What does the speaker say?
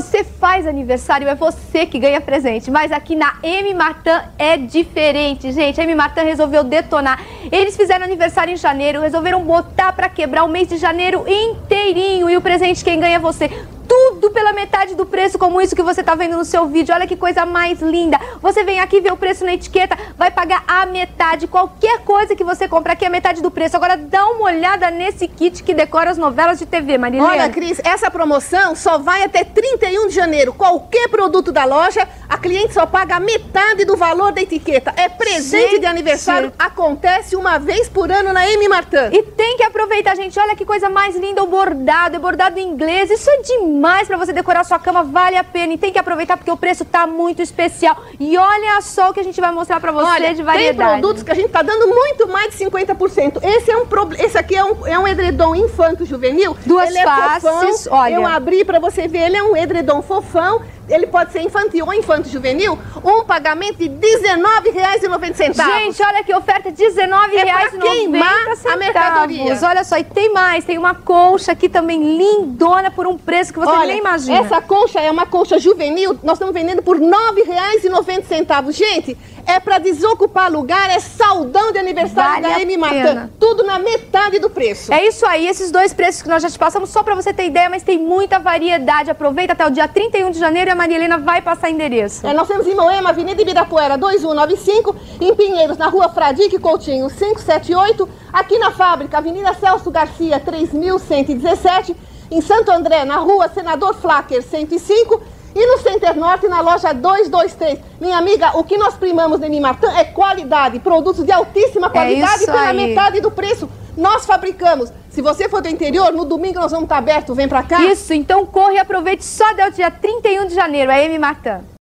você faz aniversário, é você que ganha presente. Mas aqui na M Martin é diferente, gente. A M Martin resolveu detonar. Eles fizeram aniversário em janeiro, resolveram botar pra quebrar o mês de janeiro inteirinho. E o presente quem ganha é você tudo pela metade do preço, como isso que você está vendo no seu vídeo. Olha que coisa mais linda. Você vem aqui ver o preço na etiqueta, vai pagar a metade. Qualquer coisa que você comprar aqui é metade do preço. Agora dá uma olhada nesse kit que decora as novelas de TV, Marilene. Olha, Cris, essa promoção só vai até 31 de janeiro. Qualquer produto da loja, a cliente só paga a metade do valor da etiqueta. É presente gente. de aniversário, acontece uma vez por ano na M Martin. E tem que aproveitar, gente. Olha que coisa mais linda o bordado, é bordado em inglês. Isso é demais mais para você decorar sua cama, vale a pena. E tem que aproveitar porque o preço tá muito especial. E olha só o que a gente vai mostrar para você olha, de variedade. Tem produtos que a gente tá dando muito mais de 50%. Esse é um problema. Esse aqui é um, é um edredom infanto juvenil. Duas ele é faces, é olha. Eu abri para você ver, ele é um edredom fofão ele pode ser infantil ou infanto juvenil, um pagamento de R$19,90. Gente, olha que oferta, R$19,90. É queimar a mercadoria. Olha só, e tem mais, tem uma colcha aqui também lindona por um preço que você olha, nem imagina. Essa colcha é uma colcha juvenil, nós estamos vendendo por R$9,90. Gente, é para desocupar lugar, é saudão de aniversário vale da M Martin. Tudo na metade do preço. É isso aí, esses dois preços que nós já te passamos, só para você ter ideia, mas tem muita variedade. Aproveita até o dia 31 de janeiro e a Maria Helena vai passar endereço. É, nós temos em Moema, Avenida Ibirapuera 2195, em Pinheiros, na rua Fradique Coutinho 578, aqui na fábrica, Avenida Celso Garcia 3117, em Santo André, na rua Senador Flacker 105, e no Center Norte, na loja 223. Minha amiga, o que nós primamos em Martin é qualidade, produtos de altíssima é qualidade é pela aí. metade do preço. Nós fabricamos. Se você for do interior, no domingo nós vamos estar abertos, vem pra cá. Isso, então corre e aproveite só até o dia 31 de janeiro, a M Martin.